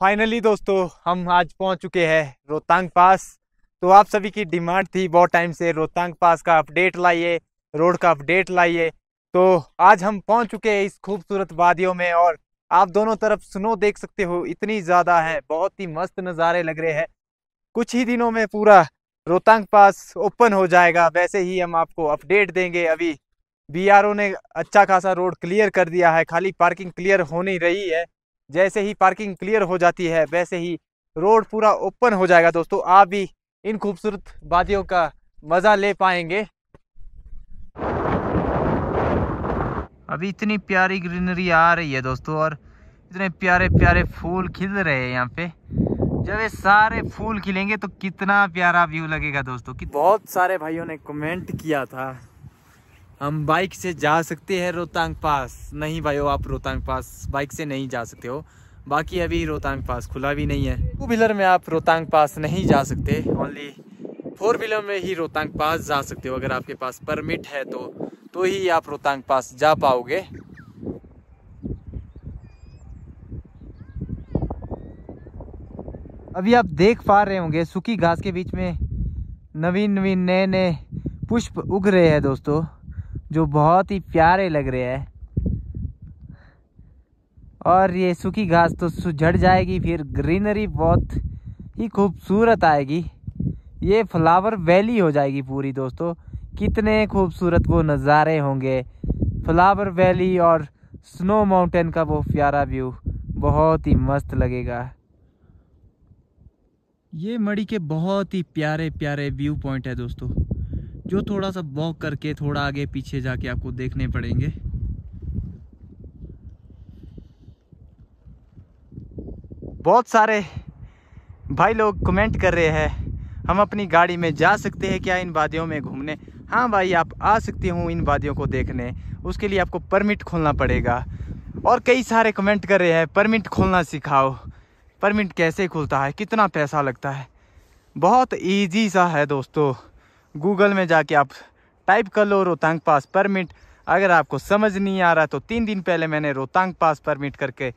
Finally दोस्तों, हम आज पहुँच चुके हैं रोहतांग पास। तो आप सभी की डिमांड थी बहुत टाइम से, रोहतांग पास का अपडेट लाइए रोड का अपडेट लाइए। तो आज हम पहुँच चुके हैं इस खूबसूरत वादियों में और आप दोनों तरफ़ स्नो देख सकते हो, इतनी ज़्यादा है, बहुत ही मस्त नज़ारे लग रहे हैं। कुछ ही दिनों में पूरा रोहतांग पास ओपन हो जाएगा, वैसे ही हम आपको अपडेट देंगे। अभी बीआरओ ने अच्छा खासा रोड क्लियर कर दिया है, खाली पार्किंग क्लियर हो नहीं रही है। जैसे ही पार्किंग क्लियर हो जाती है, वैसे ही रोड पूरा ओपन हो जाएगा दोस्तों। आप भी इन खूबसूरत वादियों का मज़ा ले पाएँगे। अभी इतनी प्यारी ग्रीनरी आ रही है दोस्तों और इतने प्यारे प्यारे फूल खिल रहे हैं यहाँ पे। जब ये सारे फूल खिलेंगे तो कितना प्यारा व्यू लगेगा दोस्तों। कि बहुत सारे भाइयों ने कमेंट किया था। हम बाइक से जा सकते हैं रोहतांग पास। नहीं भाई हो आप रोहतांग पास। बाइक से नहीं जा सकते हो। बाकी अभी रोहतांग पास खुला भी नहीं है। टू व्हीलर में आप रोहतांग पास नहीं जा सकते। ओनली फोर व्हीलर में ही रोहतांग पास जा सकते हो। अगर आपके पास परमिट है तो। तो ही आप रोहतांग पास जा पाओगे। अभी आप देख पा रहे होंगे, सूखी घास के बीच में नवीन नवीन नए नए पुष्प उग रहे हैं दोस्तों। जो बहुत ही प्यारे लग रहे हैं। और ये सूखी घास तो झड़ जाएगी, फिर ग्रीनरी बहुत ही खूबसूरत आएगी। ये फ्लावर वैली हो जाएगी पूरी दोस्तों। कितने खूबसूरत वो नज़ारे होंगे। फ्लावर वैली और स्नो माउंटेन का वो प्यारा व्यू बहुत ही मस्त लगेगा। ये मड़ी के बहुत ही प्यारे प्यारे व्यू पॉइंट है दोस्तों। जो थोड़ा सा वॉक करके थोड़ा आगे पीछे जाके आपको देखने पड़ेंगे। बहुत सारे भाई लोग कमेंट कर रहे हैं, हम अपनी गाड़ी में जा सकते हैं क्या इन वादियों में घूमने? हाँ भाई, आप आ सकते हो इन वादियों को देखने, उसके लिए आपको परमिट खोलना पड़ेगा। और कई सारे कमेंट कर रहे हैं परमिट खोलना सिखाओ। परमिट कैसे खुलता है? कितना पैसा लगता है? बहुत इजी सा है दोस्तों। गूगल में जाके आप टाइप कर लो रोहतांग पास परमिट। अगर आपको समझ नहीं आ रहा तो तीन दिन पहले मैंने रोहतांग पास परमिट करके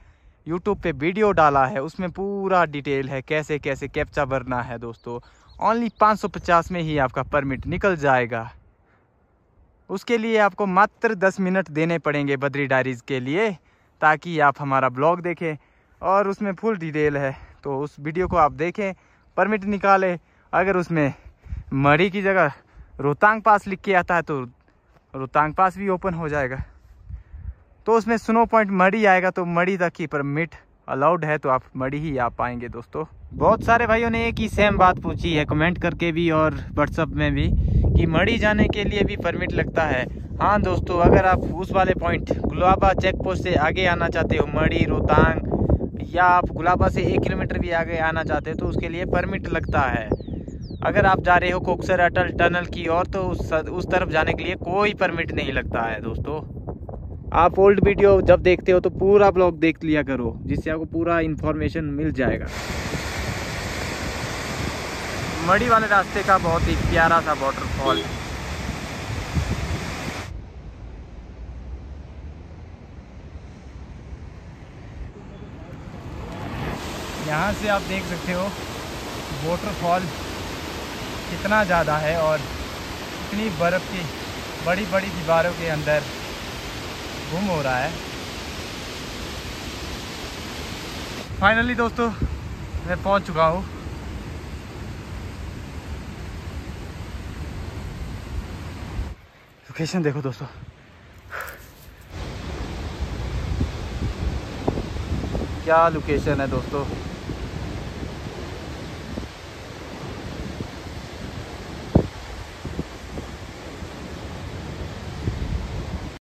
यूट्यूब पे वीडियो डाला है। उसमें पूरा डिटेल है, कैसे कैसे कैप्चा भरना है दोस्तों। ओनली 550 में ही आपका परमिट निकल जाएगा। उसके लिए आपको मात्र 10 मिनट देने पड़ेंगे बद्री डायरीज के लिए, ताकि आप हमारा ब्लॉग देखें और उसमें फुल डिटेल है। तो उस वीडियो को आप देखें, परमिट निकालें। अगर उसमें मरी की जगह रोहतांग पास लिख के आता है तो रोहतांग पास भी ओपन हो जाएगा। तो उसमें स्नो पॉइंट मड़ी आएगा तो मड़ी तक ही परमिट अलाउड है तो आप मड़ी ही आ पाएँगे दोस्तों। बहुत सारे भाइयों ने एक ही सेम बात पूछी है कमेंट करके भी और व्हाट्सअप में भी, कि मड़ी जाने के लिए भी परमिट लगता है। हाँ दोस्तों, अगर आप उस वाले पॉइंट गुलाबा चेक पोस्ट से आगे आना चाहते हो मड़ी रोहतांग, या आप गुलाबा से एक किलोमीटर भी आगे आना चाहते हो तो उसके लिए परमिट लगता है। अगर आप जा रहे हो कोकसर अटल टनल की ओर तो उस उस तरफ़ जाने के लिए कोई परमिट नहीं लगता है दोस्तों। आप ओल्ड वीडियो जब देखते हो तो पूरा ब्लॉग देख लिया करो, जिससे आपको पूरा इन्फॉर्मेशन मिल जाएगा। मड़ी वाले रास्ते का बहुत ही प्यारा सा वाटरफॉल यहाँ से आप देख सकते हो वाटरफॉल कितना ज़्यादा है और इतनी बर्फ़ की बड़ी बड़ी दीवारों के अंदर गुम हो रहा है। फाइनली दोस्तों, मैं पहुँच चुका हूँ। लोकेशन देखो दोस्तों। क्या लोकेशन है दोस्तों?